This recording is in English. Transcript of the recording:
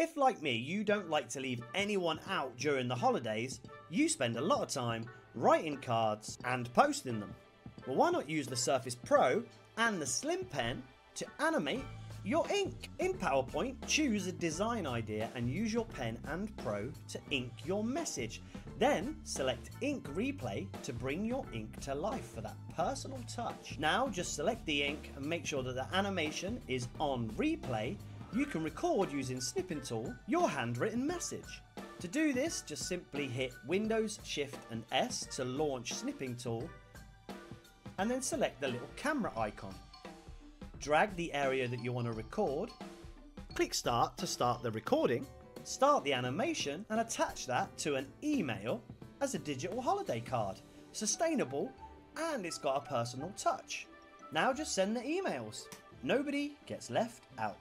If like me you don't like to leave anyone out during the holidays, you spend a lot of time writing cards and posting them. Well why not use the Surface Pro and the Slim Pen to animate your ink. In PowerPoint, choose a design idea and use your pen and Pro to ink your message. Then select Ink Replay to bring your ink to life for that personal touch. Now just select the ink and make sure that the animation is on replay. You can record using Snipping Tool your handwritten message. To do this, just simply hit Windows, Shift and S to launch Snipping Tool and then select the little camera icon drag the area that you want to record, click start to start the recording, start the animation and attach that to an email as a digital holiday card. Sustainable and it's got a personal touch. Now just send the emails. Nobody gets left out.